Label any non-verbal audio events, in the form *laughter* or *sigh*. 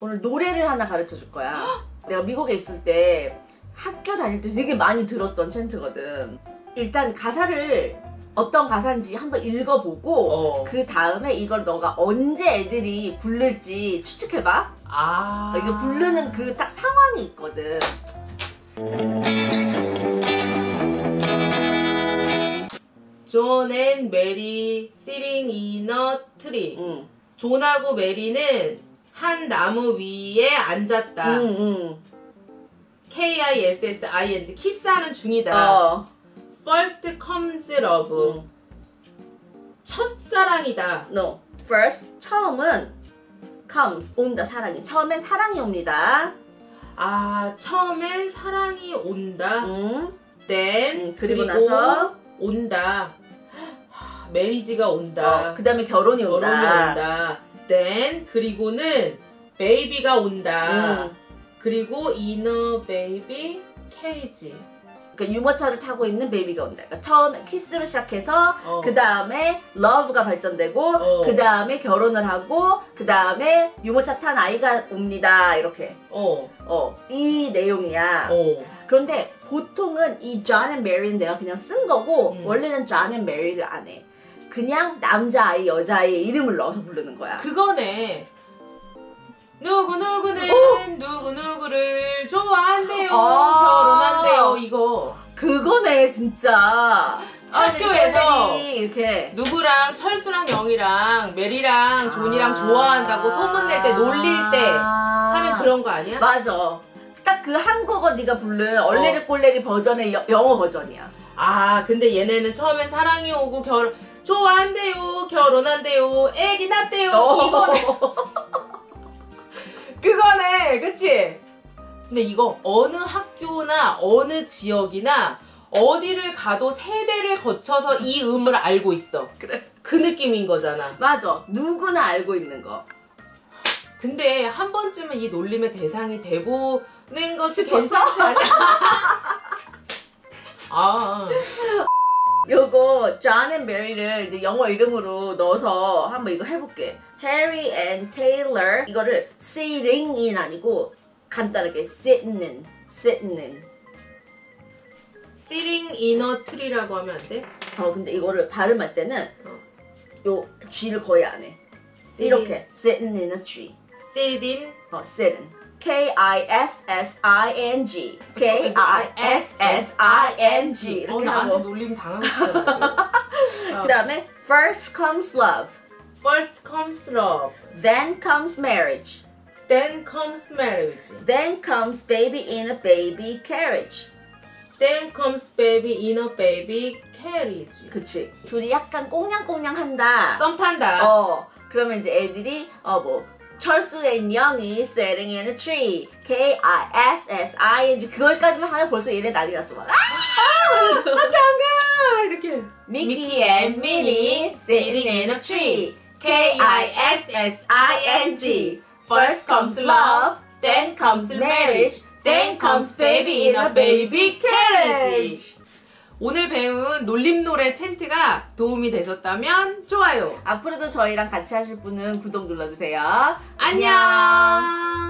오늘 노래를 하나 가르쳐 줄 거야. 내가 미국에 있을 때 학교 다닐 때 되게 많이 들었던 chant거든. 일단 가사를 어떤 가사인지 한번 읽어보고 어. 그 다음에 이걸 너가 언제 애들이 부를지 추측해봐. 아. 이게 부르는 그 딱 상황이 있거든. John and Mary sitting in a tree. 응. 존하고 메리는 한 나무 위에 앉았다. 응, 응. K-I-S-S-I-N-G 키스하는 중이다. 어. First comes love. 응. 첫사랑이다. No. First 처음은 comes 온다 사랑이. 처음엔 사랑이 옵니다. 아, 처음엔 사랑이 온다. 응. Then 음, 그리고 나서? 온다. *gasps* 하, marriage가 온다. 어, 그 다음에 결혼이 결혼이 온다. 온다. Then 그리고는 baby가 온다. 음. 그리고 in a baby carriage. 그러니까 유모차를 타고 있는 baby가 온다. 그러니까 처음에 키스로 시작해서 어. 그 다음에 love가 발전되고 어. 그 다음에 결혼을 하고 그 다음에 유모차 탄 아이가 옵니다. 이렇게 어. 어 이 내용이야. 어. 그런데 보통은 이 John and Mary는 내가 그냥 쓴 거고 음. 원래는 John and Mary를 안 해. 그냥 남자아이 여자아이의 이름을 넣어서 부르는 거야. 그거네. 누구 누구는 누구 누구를 좋아한대요. 아. 결혼한대요. 이거. 그거네 진짜. 학교에서 이 이렇게 누구랑 철수랑 영이랑 메리랑 존이랑 아. 좋아한다고 소문낼 때 놀릴 때 하는 그런 거 아니야? 맞아. 딱 그 한국어 네가 부른 얼레리 꼴레리 버전의 여- 영어 버전이야. 아 근데 얘네는 처음엔 사랑이 오고 결혼 좋아한대요 결혼한대요 애기 낳대요 이거네 *laughs* 그거네 그치? 근데 이거 어느 학교나 어느 지역이나 어디를 가도 세대를 거쳐서 이 음을 알고 있어 그래. 그 느낌인 거잖아 맞아. 누구나 알고 있는 거. 근데 한 번쯤은 이 놀림의 대상이 것도 싶었어? 괜찮지 않냐? *laughs* 아, 요거 John and Mary를 이제 영어 이름으로 넣어서 한번 이거 해볼게. Harry and Taylor 이거를 sitting in 아니고 간단하게 sitting in, sitting in. sitting in a tree라고 하면 안 돼? 어 근데 이거를 발음할 때는 어. 요 G를 거의 안 해. 이렇게 sitting in a tree. sitting 어, sitting. K I S S I N G. K I S S I N G. 어, 이렇게 나한테 하고. *laughs* 놀림 당하고 싶다. 그다음에 first comes love. First comes love, Then comes marriage. then comes marriage, Then comes baby in a baby carriage. then comes baby in a baby carriage. 그치. 둘이 약간 꽁냥꽁냥 한다. 썸 탄다. 어, 그러면 이제 애들이, 어, 뭐, 철수된 영이 sitting in a tree. K-I-S-S-I-N-G. 그거까지만 하면 벌써 얘네 난리 났어. 막. 아! 아, 이렇게. Mickey and Minnie sitting in a tree. K-I-S-S-I-N-G. First comes love, then comes marriage, then comes baby in a baby carriage. 오늘 배운 놀림 노래 chant가 도움이 되셨다면 좋아요. 앞으로도 저희랑 같이 하실 분은 구독 눌러주세요. 안녕.